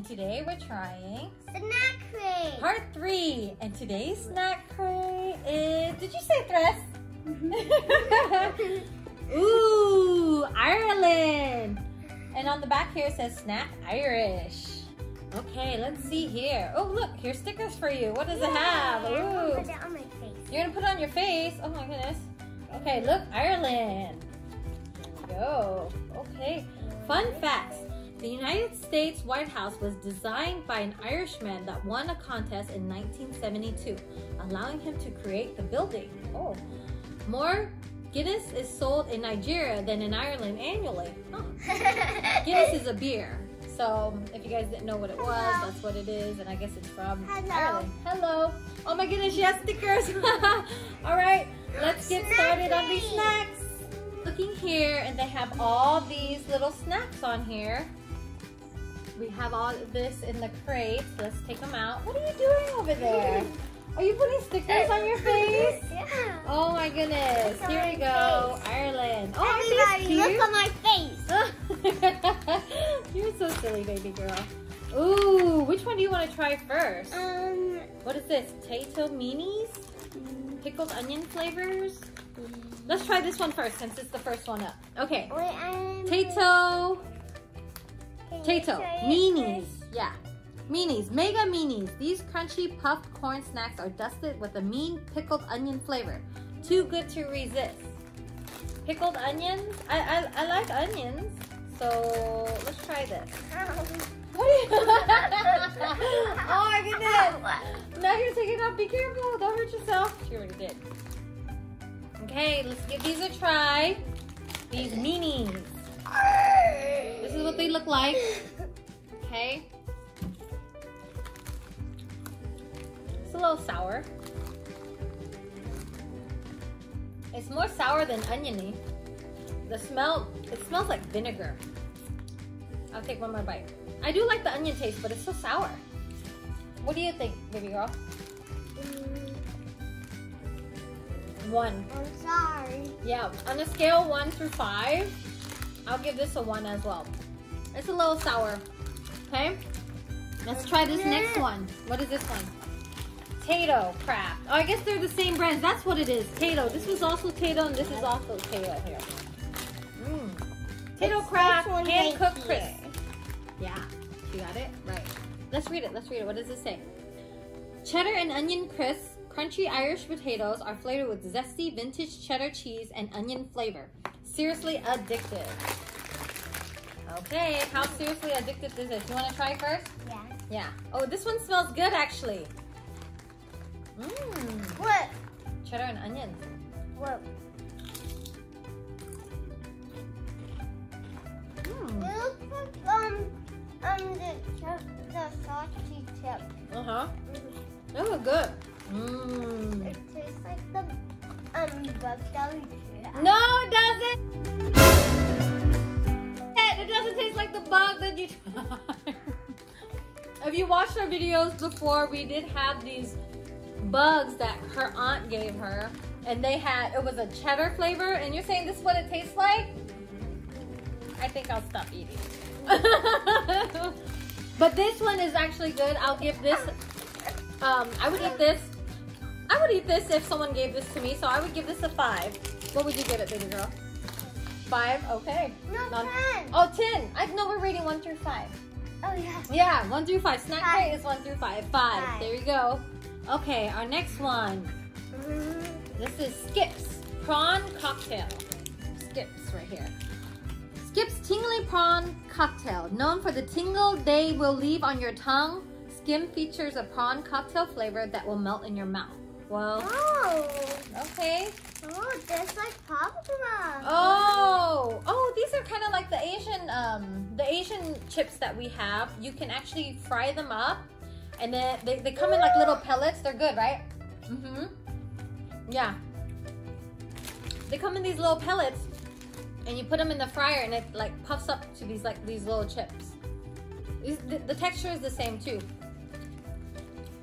and today we're trying Snack crate. part three. And today's snack crate is, did you say Tres? Mm-hmm. Ooh, Ireland. And on the back here it says Snack Irish. Okay, let's see here. Oh, look, here's stickers for you. What does it have? I'm gonna Ooh. Put it on my face. You're gonna put it on your face. Oh my goodness. Okay, look, Ireland. Here we go. Okay. Fun facts. The United States White House was designed by an Irishman that won a contest in 1972, allowing him to create the building. Oh. More Guinness is sold in Nigeria than in Ireland annually. Oh. Guinness is a beer. So if you guys didn't know what it was, Hello. that's what it is, and I guess it's from Hello. Ireland. Hello. Oh my goodness, she has stickers. all right, let's get started on these snacks. Looking here, and they have all these little snacks on here. We have all this in the crates. Let's take them out. What are you doing over there? Are you putting stickers on your face? yeah. Oh my goodness. It's Here we go. face. Ireland. Oh, Everybody, look on my face. You're so silly, baby girl. Ooh, which one do you want to try first? Um. What is this? Tayto minis? Mm. Pickled onion flavors? Mm. Let's try this one first since it's the first one up. Okay. Wait, I'm. Tayto. Tayto. Minis. Yeah. Minis. Mega minis. These crunchy puffed corn snacks are dusted with a mean pickled onion flavor. Too good to resist. Pickled onions? I, I, I like onions. So let's try this. What are you? oh my goodness. Now you're taking it off. Be careful. Don't hurt yourself. She already did. Okay, let's give these a try. These minis. Is what they look like. Okay. It's a little sour. It's more sour than oniony. The smell, it smells like vinegar. I'll take one more bite. I do like the onion taste, but it's so sour. What do you think, baby girl? Mm, One. I'm sorry. Yeah, on a scale one through five, I'll give this a one as well. It's a little sour. Okay, let's try this next one. What is this one? Tayto Craft. Oh, I guess they're the same brands. That's what it is. Tayto. This was also Tayto, and this is also Tayto here. Mmm. Tayto It's Craft this one hand cooked crisp. Yeah, you got it right. Let's read it. Let's read it. What does it say? Cheddar and onion crisp, crunchy Irish potatoes are flavored with zesty vintage cheddar cheese and onion flavor. Seriously addictive. Okay, how seriously addictive is this? You want to try first? Yeah. Yeah. Oh, this one smells good actually. Mmm. What? Cheddar and onion. What? Mmm. It looks like um um the the salty chip. Uh huh. They look good. Mmm. It tastes like the um bug jelly. No, it doesn't. It doesn't taste like the bug that you tried. if you watched our videos before, we did have these bugs that her aunt gave her. And they had, it was a cheddar flavor. And you're saying this is what it tastes like? I think I'll stop eating. but this one is actually good. I'll give this, um, I would eat this. I would eat this if someone gave this to me. So I would give this a five. What would you give it, baby girl? Five? Okay. No, Non- ten. Oh, 10. I know we're reading one through five. Oh yeah. Yeah, one through five. Snack Five. crate is one through five. Five. Five. There you go. Okay, our next one. Mm, This is Skips Prawn Cocktail. Skips right here. Skips Tingly Prawn Cocktail. Known for the tingle they will leave on your tongue, Skim features a prawn cocktail flavor that will melt in your mouth. Well, Oh. okay. Oh, just like popcorn. Oh, oh, are kind of like the Asian, um, the Asian chips that we have. You can actually fry them up, and then they, they come in like little pellets. They're good, right? Mm-hmm. Yeah. They come in these little pellets, and you put them in the fryer, and it like puffs up to these like these little chips. The, the texture is the same too.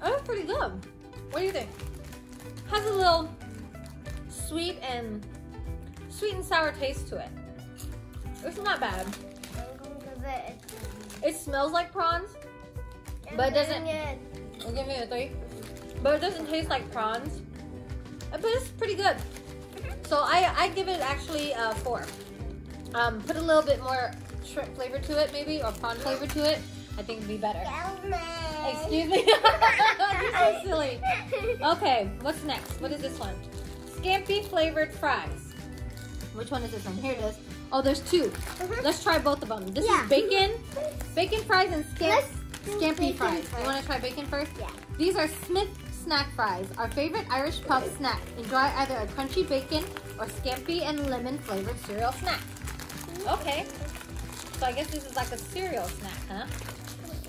Oh, that's pretty good. What do you think? Has a little sweet and sweet and sour taste to it. It's not bad. I'm gonna give it smells like prawns, But it doesn't-. We'll give it a three. But it doesn't taste like prawns. But it's pretty good. So I, I give it actually a four. Um, put a little bit more shrimp flavor to it maybe, or prawn flavor to it. I think it'd be better. Excuse me? You're so silly. Okay, what's next? What is this one? Scampi flavored fries. Which one is this one? Here it is. Oh, there's two. Mhm. Let's try both of them. This Yeah. is bacon, bacon fries and scamp, scampi fries. first. You want to try bacon first? Yeah. These are Smith snack fries, our favorite Irish pub snack. Enjoy either a crunchy bacon or scampi and lemon flavored cereal snack. Okay. So I guess this is like a cereal snack, huh?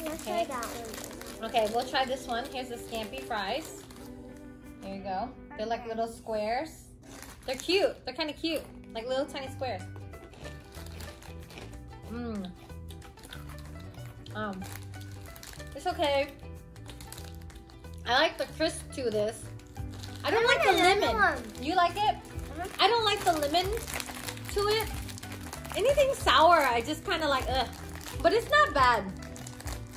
Let's Okay. try that one. Okay, we'll try this one. Here's the scampi fries. There you go. They're like little squares. They're cute. They're kind of cute. Like little tiny squares. Mmm. Um, it's okay. I like the crisp to this. I don't I like the lemon. one. You like it? Mhm. I don't like the lemon to it. Anything sour, I just kind of like, ugh. But it's not bad.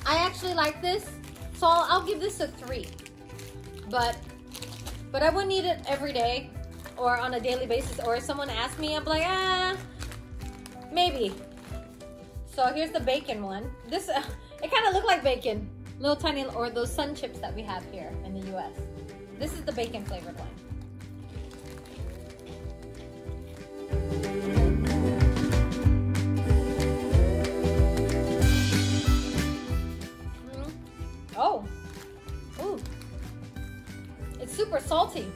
I actually like this, so I'll, I'll give this a three. But, but I wouldn't eat it every day or on a daily basis. Or if someone asked me, I'm like, ah, maybe. So here's the bacon one. This, uh, it kind of looked like bacon. Little tiny, or those sun chips that we have here in the U.S. This is the bacon flavored one. Mm. Oh. Ooh. It's super salty.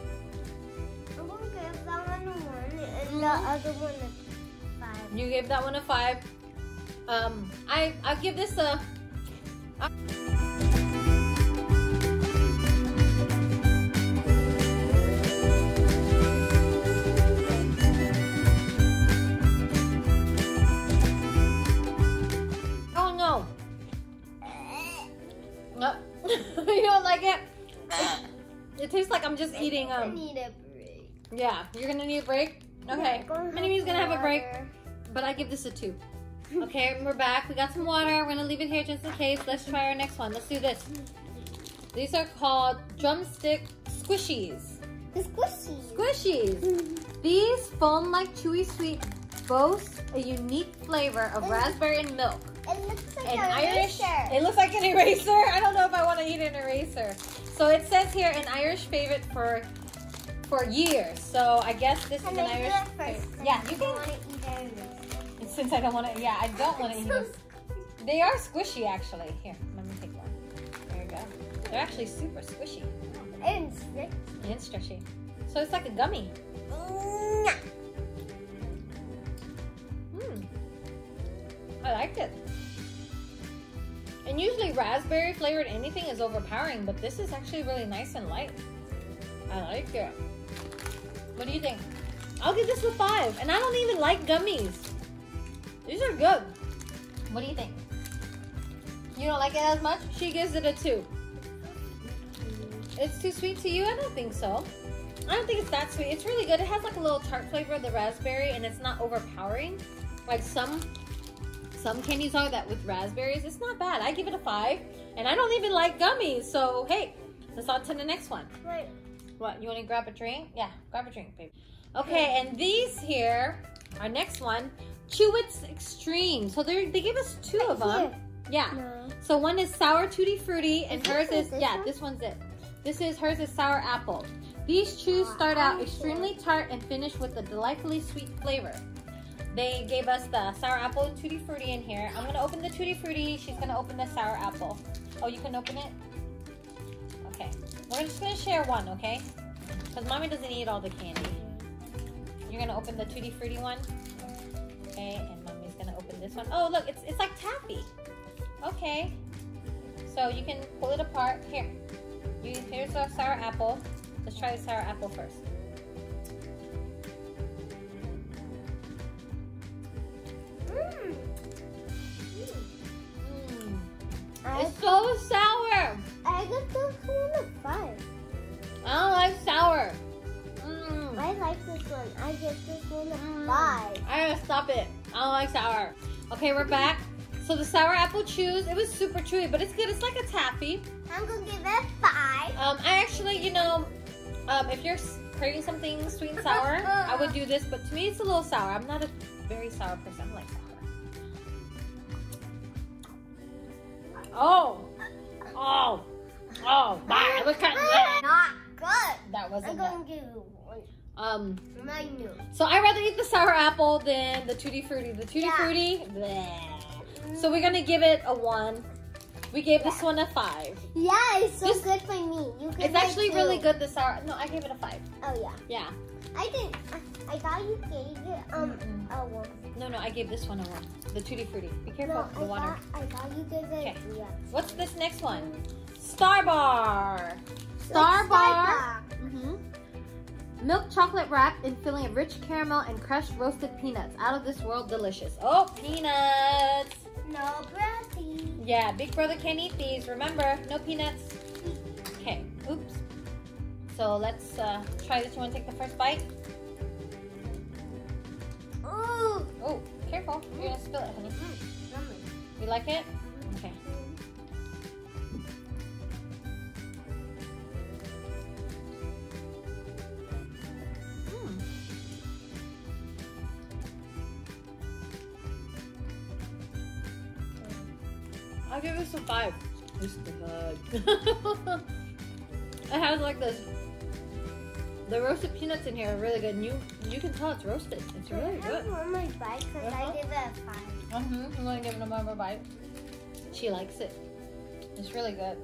I'm gonna give that one a one and the other one a five. You gave that one a five. Um, I I'll give this a. Oh no! No, you don't like it. It tastes like I'm just eating I um. need a break. Yeah, you're gonna need a break. Okay, Go have Minnie's gonna have a break. But I give this a two. Okay, we're back. We got some water. We're gonna leave it here just in case. Let's try our next one. Let's do this. These are called drumstick squishies. It's squishy. Squishies. These foam like chewy sweet boast a unique flavor of raspberry and milk. It looks like An an Irish. eraser. It looks like an eraser. I don't know if I want to eat an eraser. So it says here an Irish favorite for for years. So I guess this Can is an do Irish. it favorite. Yeah, I you can. Wanna eat eraser. Since I don't want to, yeah, I don't want to eat this. They are squishy, actually. Here, let me take one. There you go. They're actually super squishy And stick. and stretchy. So it's like a gummy. Hmm. I liked it. And usually raspberry flavored anything is overpowering, but this is actually really nice and light. I like it. What do you think? I'll give this a five. And I don't even like gummies. These are good. What do you think? You don't like it as much? She gives it a two. It's too sweet to you? I don't think so. I don't think it's that sweet. It's really good. It has like a little tart flavor of the raspberry and it's not overpowering. Like some some candies are that with raspberries. It's not bad. I give it a five. And I don't even like gummies. So hey, let's on to the next one. Wait. What, you want to grab a drink? Yeah, grab a drink, babe. Okay, and these here, our next one, Chewits Extreme. So they they gave us two of them. Here. Yeah. No. So one is sour tutti frutti, and Is hers is yeah, one? this one's it. This is hers is sour apple. These chews start out extremely tart and finish with a delightfully sweet flavor. They gave us the sour apple and tutti frutti in here. I'm gonna open the tutti frutti. She's gonna open the sour apple. Oh, you can open it. Okay, we're just gonna share one, okay? Because mommy doesn't eat all the candy. You're gonna open the tutti frutti one. Okay, and mommy's gonna open this one. Oh, look, it's it's like taffy. Okay. So you can pull it apart. Here. You, here's a sour apple. Let's try the sour apple first. Gotta stop it. I don't like sour. Okay, we're back. So the sour apple chews, it was super chewy, but it's good. It's like a taffy. I'm gonna give it five. Um, I actually, you know, um, if you're craving something sweet and sour, I would do this. But to me, it's a little sour. I'm not a very sour person. I like sour. Oh, oh, oh! That was kind of Not good. That I'm wasn't gonna good. give. Um, so I rather eat the sour apple than the tutti frutti. The tutti Yeah. frutti, bleh. So we're gonna give it a one. We gave this one a five. Yeah, it's so This- good for me. You can It's actually two. really good. The sour. No, I gave it a five. Oh yeah. Yeah. I did. I, I thought you gave it um Mm-mm. a one. No, no, I gave this one a one. The tutti frutti. Be careful No, the I water. thought I thought you gave it. Okay. Yeah. What's this next one? Star Bar. Like Bar. hmm Milk chocolate wrapped in filling of rich caramel and crushed roasted peanuts. Out of this world delicious. Oh, peanuts. No brownie. Yeah, Big Brother can't eat these. Remember, no peanuts. Okay, oops. So let's uh, try this. You want to take the first bite? Ooh. Oh, careful. You're going to spill it, honey. Mm. You like it? Okay. Give this a five. This is good. it has like this. The roasted peanuts in here are really good. And you you can tell it's roasted. It's really I have good. one more bite because Uh-huh. I give it a five. Mm-hmm. I'm gonna give it a more bite. She likes it. It's really good.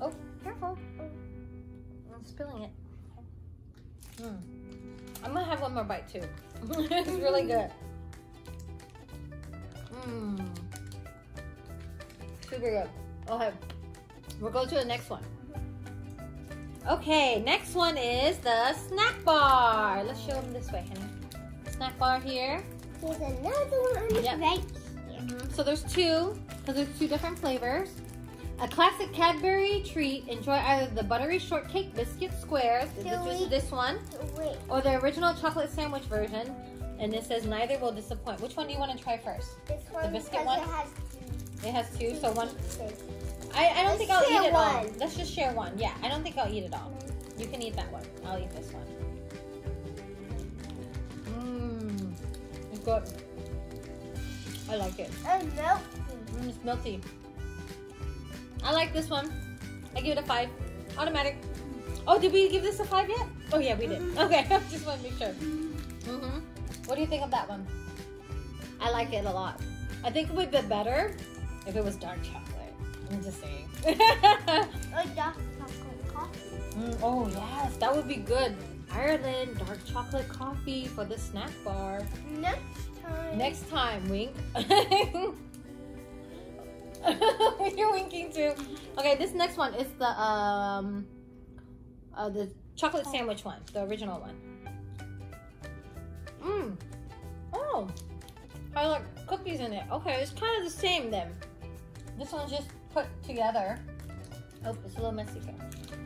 Oh, careful. I'm spilling it. Mm. I'm gonna have one more bite too. it's really good. Mmm. Super good. Okay. We'll go to the next one. Okay, next one is the snack bar. Let's show them this way, honey. Snack bar here. There's another one Yep. right Mhm. So there's two, because there's two different flavors. A classic Cadbury treat. Enjoy either the buttery shortcake biscuit squares, this is this one, Wait. or the original chocolate sandwich version. And it says neither will disappoint. Which one do you want to try first? This one biscuit because one? It has two, so one. I, I don't Let's think I'll eat it all. Let's just share one. Yeah, I don't think I'll eat it all. You can eat that one. I'll eat this one. Mmm, it's good. I like it. And milk. Mm, it's melty. I like this one. I give it a five. Automatic. Oh, did we give this a five yet? Oh yeah, we did. Okay, I just want to make sure. Mm-hmm. What do you think of that one? I like it a lot. I think it would be better if it was dark chocolate. I'm just saying. A dark chocolate coffee. Mm, oh yes, that would be good. Ireland dark chocolate coffee for the snack bar. Next time. Next time, wink. You're winking too. Okay, this next one is the um uh the chocolate sandwich one, the original one. Mmm. Oh. I like cookies in it. Okay, it's kind of the same then. This one's just put together. Oh, it's a little messy here.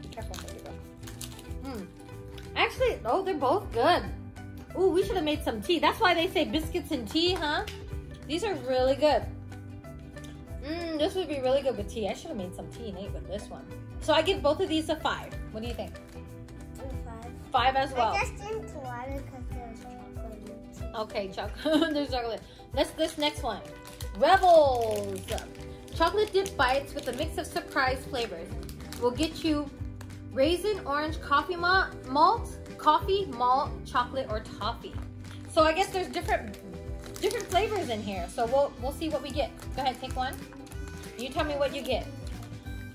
Be careful, there you go. Mmm. Actually, oh, they're both good. Ooh, we should have made some tea. That's why they say biscuits and tea, huh? These are really good. Mmm, this would be really good with tea. I should have made some tea and ate with this one. So I give both of these a five. What do you think? Five. Five as well. I just didn't water because there's chocolate. Okay, chocolate. There's chocolate. Let's this next one. Revels. Chocolate dip bites with a mix of surprise flavors. Will get you raisin, orange, coffee ma- malt, coffee, malt, chocolate, or toffee. So I guess there's different different flavors in here. So we'll we'll see what we get. Go ahead, take one. You tell me what you get.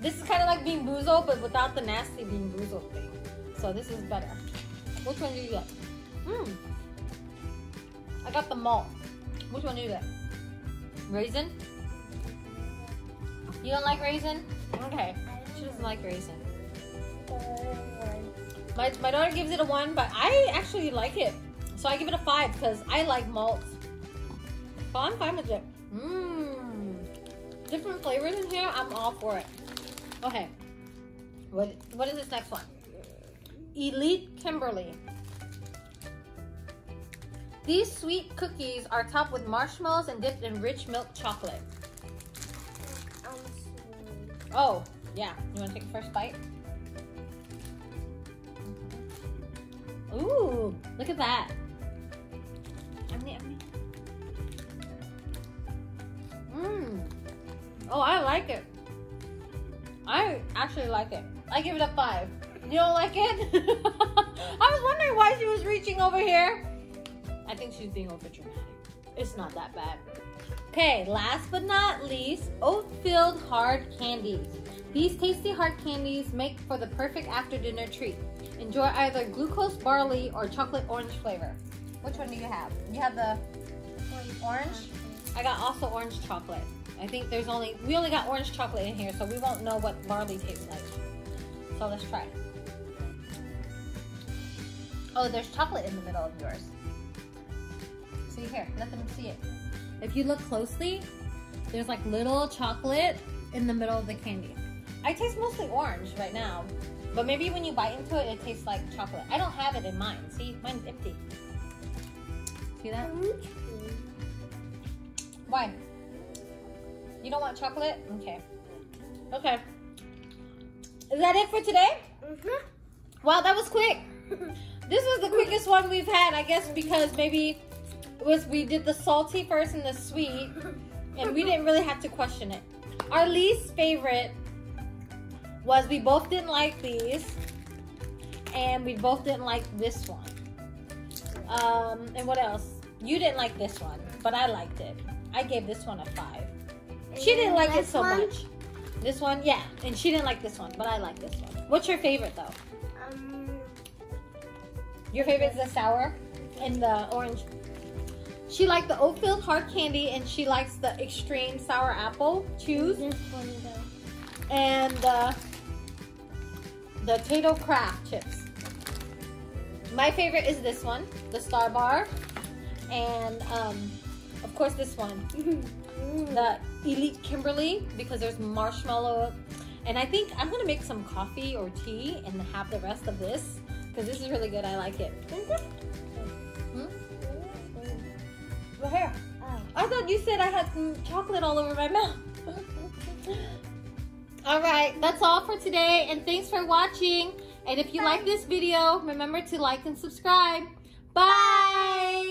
This is kind of like BeanBoozled, but without the nasty BeanBoozled thing. So this is better. Which one do you get? Mmm. I got the malt. Which one do you get? Raisin? You don't like raisin? Okay. She doesn't like raisin. My, my daughter gives it a one, but I actually like it. So I give it a five because I like malt. So I'm fine with it. Mmm. Different flavors in here. I'm all for it. Okay. What what is this next one? Elite Kimberly. These sweet cookies are topped with marshmallows and dipped in rich milk chocolate. Oh, yeah. You want to take the first bite? Ooh, look at that. Mmm. Oh, I like it. I actually like it. I give it a five. You don't like it? I was wondering why she was reaching over here. I think she's being over dramatic. It's not that bad. Okay, last but not least, Oatfield hard candies. These tasty hard candies make for the perfect after dinner treat. Enjoy either glucose barley or chocolate orange flavor. Which one do you have? You have the orange? I got also orange chocolate. I think there's only, we only got orange chocolate in here, so we won't know what barley tastes like. So let's try. Oh, there's chocolate in the middle of yours. See here, let them see it. If you look closely, there's like little chocolate in the middle of the candy. I taste mostly orange right now, but maybe when you bite into it, it tastes like chocolate. I don't have it in mine. See, mine's empty. See that? Why? You don't want chocolate? Okay. Okay. Is that it for today? Mm-hmm. Wow, that was quick. this was the quickest one we've had, I guess, because maybe was we did the salty first and the sweet, and we didn't really have to question it. Our least favorite was we both didn't like these, and we both didn't like this one. Um, and what else? You didn't like this one, but I liked it. I gave this one a five. She didn't like it so one? much. This one, yeah, and she didn't like this one, but I like this one. What's your favorite though? Um, Your favorite is the sour and the orange. She liked the Oatfield hard candy, and she likes the extreme sour apple chews this one though. and the the Tayto Craft chips. My favorite is this one, the Star Bar, and um, of course this one, the Elite Kimberly, because there's marshmallow. And I think I'm gonna make some coffee or tea and have the rest of this because this is really good. I like it. Here. Oh. I thought you said I had some chocolate all over my mouth. all right, that's all for today, and thanks for watching. And if you like this video, remember to like and subscribe. Bye.